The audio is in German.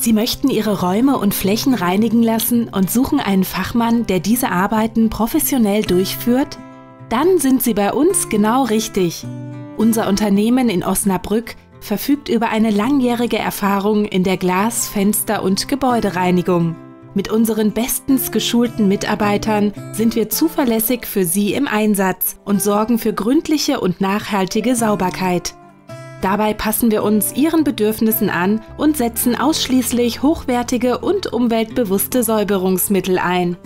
Sie möchten Ihre Räume und Flächen reinigen lassen und suchen einen Fachmann, der diese Arbeiten professionell durchführt? Dann sind Sie bei uns genau richtig. Unser Unternehmen in Osnabrück verfügt über eine langjährige Erfahrung in der Glas-, Fenster- und Gebäudereinigung. Mit unseren bestens geschulten Mitarbeitern sind wir zuverlässig für Sie im Einsatz und sorgen für gründliche und nachhaltige Sauberkeit. Dabei passen wir uns Ihren Bedürfnissen an und setzen ausschließlich hochwertige und umweltbewusste Säuberungsmittel ein.